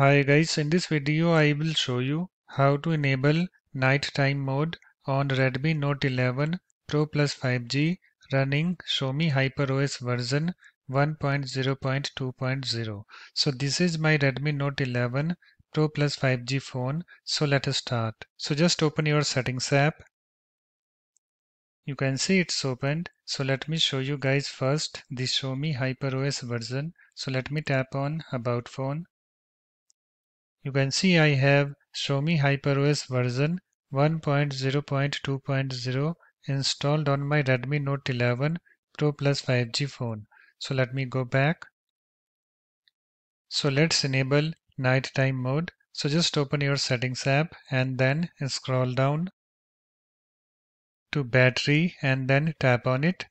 Hi guys, in this video I will show you how to enable nighttime mode on Redmi Note 11 Pro Plus 5G running Xiaomi HyperOS version 1.0.2.0. So this is my Redmi Note 11 Pro Plus 5G phone. So let us start. So just open your settings app. You can see it's opened. So let me show you guys first the Xiaomi HyperOS version. So let me tap on about phone. You can see I have Xiaomi HyperOS version 1.0.2.0 installed on my Redmi Note 11 Pro Plus 5G phone. So let me go back. So let's enable nighttime mode. So just open your settings app and then scroll down to battery and then tap on it.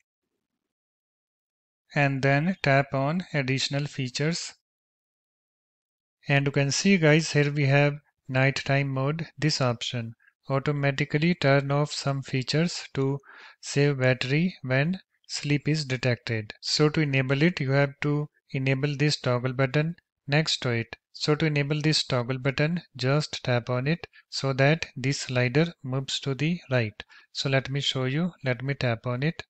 And then tap on additional features and you can see guys here we have nighttime mode. This option automatically turn off some features to save battery when sleep is detected. So to enable it you have to enable this toggle button next to it. So to enable this toggle button just tap on it so that this slider moves to the right. So let me show you. Let me tap on it.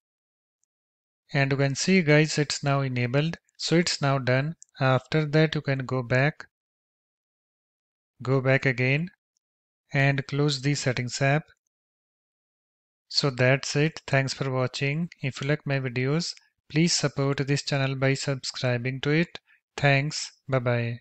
And you can see guys it's now enabled. So it's now done. After that you can go back go back again and close the settings app. So that's it. Thanks for watching. If you like my videos, please support this channel by subscribing to it. Thanks. Bye bye.